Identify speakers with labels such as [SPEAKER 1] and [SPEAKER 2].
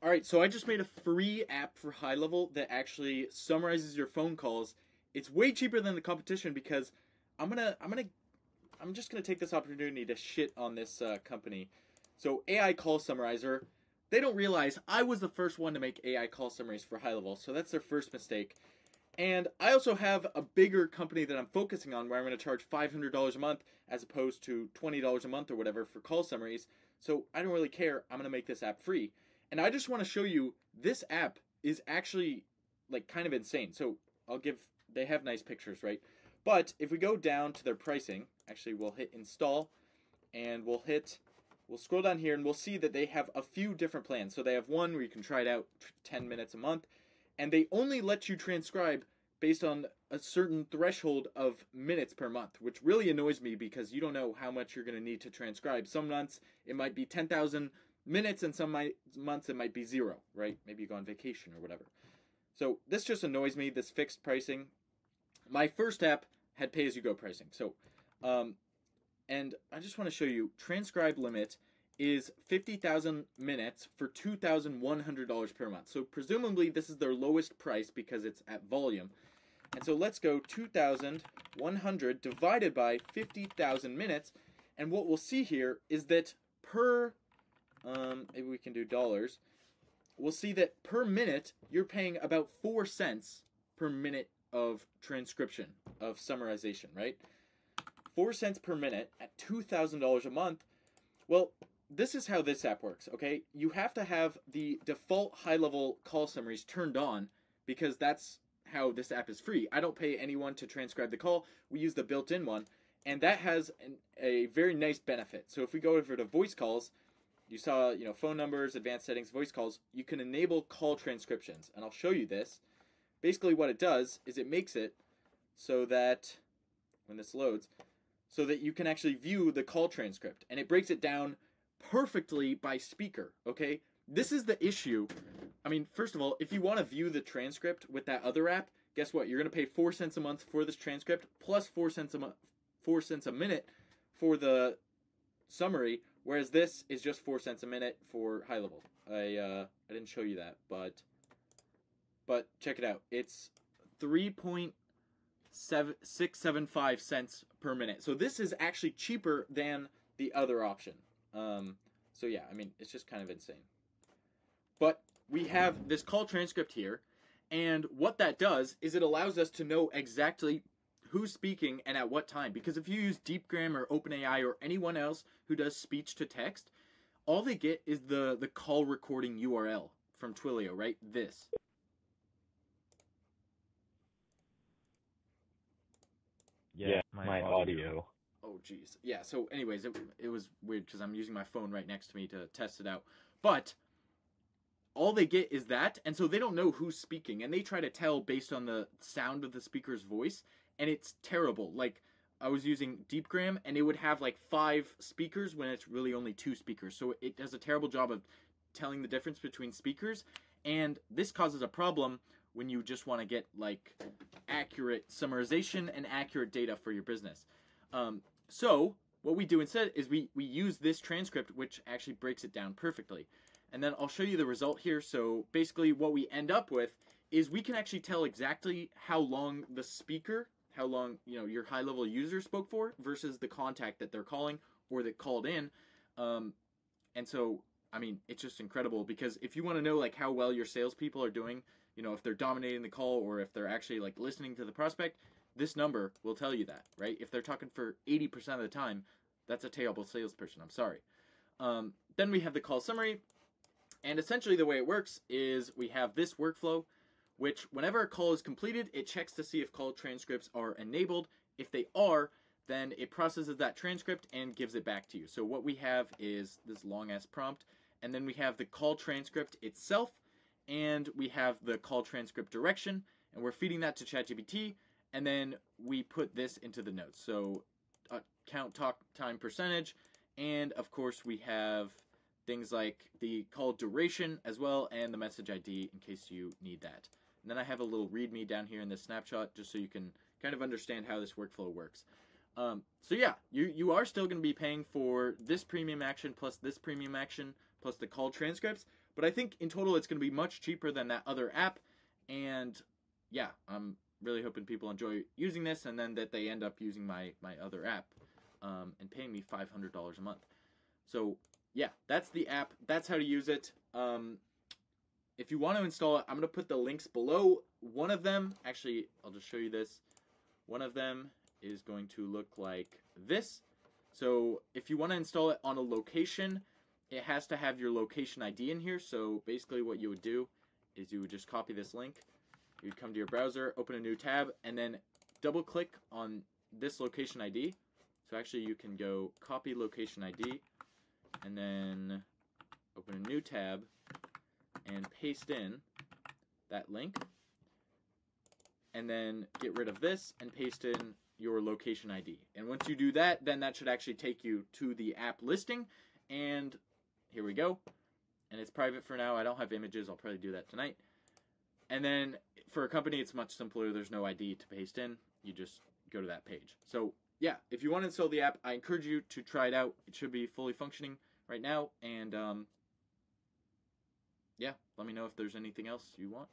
[SPEAKER 1] All right, so I just made a free app for high level that actually summarizes your phone calls. It's way cheaper than the competition because I'm gonna I'm gonna I'm just gonna take this opportunity to shit on this uh, company. So AI Call Summarizer, they don't realize I was the first one to make AI call summaries for high level, so that's their first mistake. And I also have a bigger company that I'm focusing on where I'm going to charge $500 a month as opposed to $20 a month or whatever for call summaries. So I don't really care. I'm going to make this app free. And I just want to show you this app is actually like kind of insane. So I'll give, they have nice pictures, right? But if we go down to their pricing, actually we'll hit install and we'll hit, we'll scroll down here and we'll see that they have a few different plans. So they have one where you can try it out 10 minutes a month and they only let you transcribe based on a certain threshold of minutes per month, which really annoys me because you don't know how much you're going to need to transcribe. Some months it might be 10,000 minutes, and some might, months it might be zero, right? Maybe you go on vacation or whatever. So this just annoys me, this fixed pricing. My first app had pay as you go pricing. So, um, and I just want to show you transcribe limit is 50,000 minutes for $2,100 per month. So presumably this is their lowest price because it's at volume. And so let's go 2,100 divided by 50,000 minutes. And what we'll see here is that per, um, maybe we can do dollars. We'll see that per minute, you're paying about 4 cents per minute of transcription, of summarization, right? 4 cents per minute at $2,000 a month. Well, this is how this app works, okay? You have to have the default high level call summaries turned on because that's how this app is free. I don't pay anyone to transcribe the call. We use the built in one, and that has an, a very nice benefit. So if we go over to voice calls, you saw, you know, phone numbers, advanced settings, voice calls, you can enable call transcriptions. And I'll show you this. Basically what it does is it makes it so that when this loads, so that you can actually view the call transcript and it breaks it down perfectly by speaker, okay? This is the issue. I mean, first of all, if you want to view the transcript with that other app, guess what? You're going to pay 4 cents a month for this transcript plus 4 cents a month 4 cents a minute for the summary, whereas this is just 4 cents a minute for high level. I uh I didn't show you that, but but check it out. It's 3.675 cents per minute. So this is actually cheaper than the other option. Um, so yeah, I mean, it's just kind of insane. But we have this call transcript here, and what that does is it allows us to know exactly who's speaking and at what time. Because if you use DeepGram or OpenAI or anyone else who does speech to text, all they get is the, the call recording URL from Twilio, right? This.
[SPEAKER 2] Yeah, my, my audio. audio.
[SPEAKER 1] Oh, jeez. Yeah, so anyways, it, it was weird because I'm using my phone right next to me to test it out. But all they get is that, and so they don't know who's speaking, and they try to tell based on the sound of the speaker's voice, and it's terrible. Like, I was using DeepGram, and it would have like five speakers when it's really only two speakers. So it does a terrible job of telling the difference between speakers, and this causes a problem when you just want to get like accurate summarization and accurate data for your business. Um, so what we do instead is we, we use this transcript, which actually breaks it down perfectly. And then I'll show you the result here. So basically what we end up with is we can actually tell exactly how long the speaker, how long, you know, your high level user spoke for versus the contact that they're calling or that called in. Um, and so, I mean, it's just incredible because if you want to know like how well your salespeople are doing, you know, if they're dominating the call or if they're actually like listening to the prospect, this number will tell you that, right? If they're talking for 80% of the time, that's a terrible salesperson. I'm sorry. Um, then we have the call summary. And essentially the way it works is we have this workflow, which whenever a call is completed, it checks to see if call transcripts are enabled. If they are, then it processes that transcript and gives it back to you. So what we have is this long ass prompt, and then we have the call transcript itself, and we have the call transcript direction, and we're feeding that to ChatGPT, and then we put this into the notes. So uh, count talk time percentage, and of course we have things like the call duration as well, and the message ID in case you need that. And then I have a little README down here in this snapshot just so you can kind of understand how this workflow works. Um, so yeah, you, you are still going to be paying for this premium action plus this premium action plus the call transcripts, But I think in total it's going to be much cheaper than that other app. And yeah, I'm really hoping people enjoy using this and then that they end up using my, my other app um, and paying me $500 a month. So yeah, that's the app. That's how to use it. Um, if you want to install it, I'm going to put the links below. One of them, actually, I'll just show you this. One of them is going to look like this. So if you want to install it on a location, it has to have your location ID in here. So basically what you would do is you would just copy this link. You'd come to your browser, open a new tab, and then double click on this location ID. So actually you can go copy location ID and then open a new tab and paste in that link and then get rid of this and paste in your location ID. And once you do that, then that should actually take you to the app listing. And here we go. And it's private for now. I don't have images. I'll probably do that tonight. And then for a company, it's much simpler. There's no ID to paste in. You just go to that page. So yeah, if you want to install the app, I encourage you to try it out. It should be fully functioning right now. And um, yeah, let me know if there's anything else you want.